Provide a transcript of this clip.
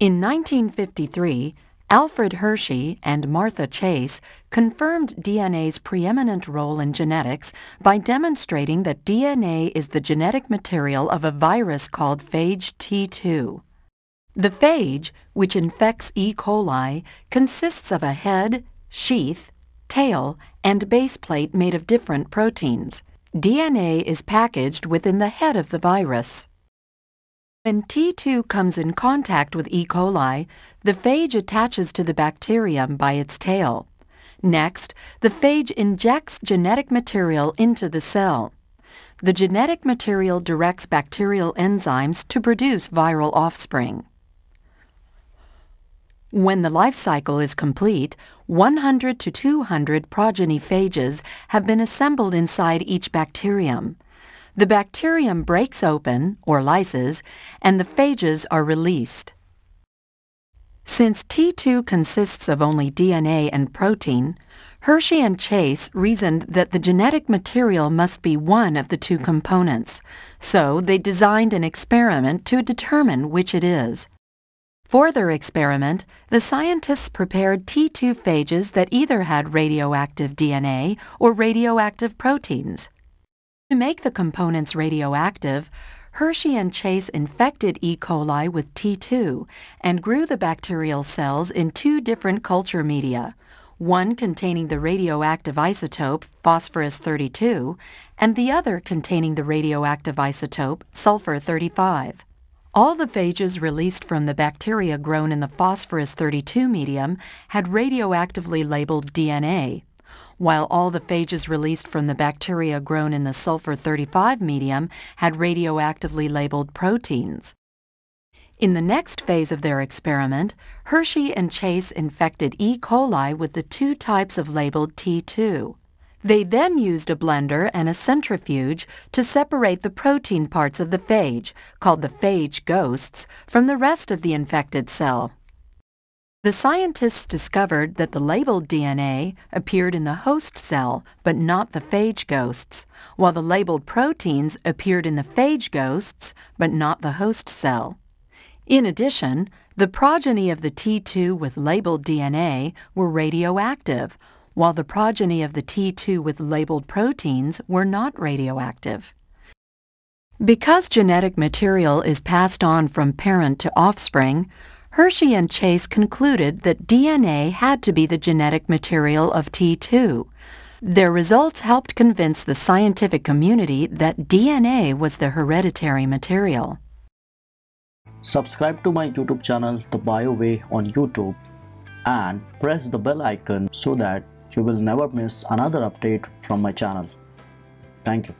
In 1953, Alfred Hershey and Martha Chase confirmed DNA's preeminent role in genetics by demonstrating that DNA is the genetic material of a virus called phage T2. The phage, which infects E. coli, consists of a head, sheath, tail, and base plate made of different proteins. DNA is packaged within the head of the virus. When T2 comes in contact with E. coli, the phage attaches to the bacterium by its tail. Next, the phage injects genetic material into the cell. The genetic material directs bacterial enzymes to produce viral offspring. When the life cycle is complete, 100 to 200 progeny phages have been assembled inside each bacterium. The bacterium breaks open, or lyses, and the phages are released. Since T2 consists of only DNA and protein, Hershey and Chase reasoned that the genetic material must be one of the two components, so they designed an experiment to determine which it is. For their experiment, the scientists prepared T2 phages that either had radioactive DNA or radioactive proteins. To make the components radioactive, Hershey and Chase infected E. coli with T2 and grew the bacterial cells in two different culture media, one containing the radioactive isotope phosphorus-32 and the other containing the radioactive isotope sulfur-35. All the phages released from the bacteria grown in the phosphorus-32 medium had radioactively labeled DNA, while all the phages released from the bacteria grown in the sulfur-35 medium had radioactively labeled proteins. In the next phase of their experiment, Hershey and Chase infected E. coli with the two types of labeled T2. They then used a blender and a centrifuge to separate the protein parts of the phage, called the phage ghosts, from the rest of the infected cell. The scientists discovered that the labeled DNA appeared in the host cell, but not the phage ghosts, while the labeled proteins appeared in the phage ghosts, but not the host cell. In addition, the progeny of the T2 with labeled DNA were radioactive, while the progeny of the T2 with labeled proteins were not radioactive. Because genetic material is passed on from parent to offspring, Hershey and Chase concluded that DNA had to be the genetic material of T2. Their results helped convince the scientific community that DNA was the hereditary material. Subscribe to my YouTube channel The Bio Way on YouTube and press the bell icon so that you will never miss another update from my channel. Thank you.